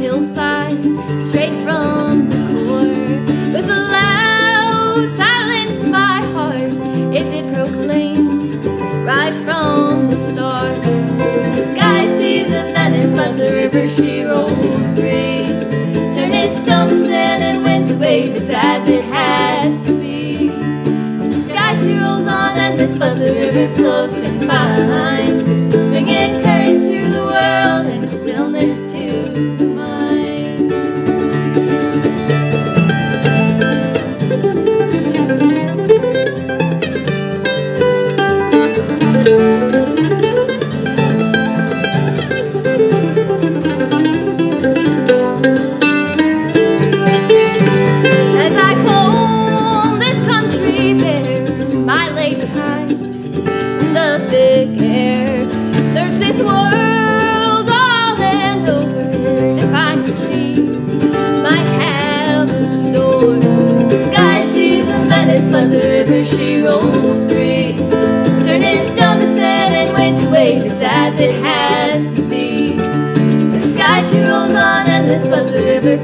hillside, straight from the core. With a loud silence, my heart, it did proclaim right from the start. The sky, she's a menace, but the river she rolls free. Turning stone to sand and wind to wave, it's as it has to be. The sky, she rolls on endless, but the river flows. This world all and over have in store. The sky, she's a menace, but the river she rolls free. Turning stone to sand and wind to wave, it's as it has to be. The sky she rolls on endless, but the river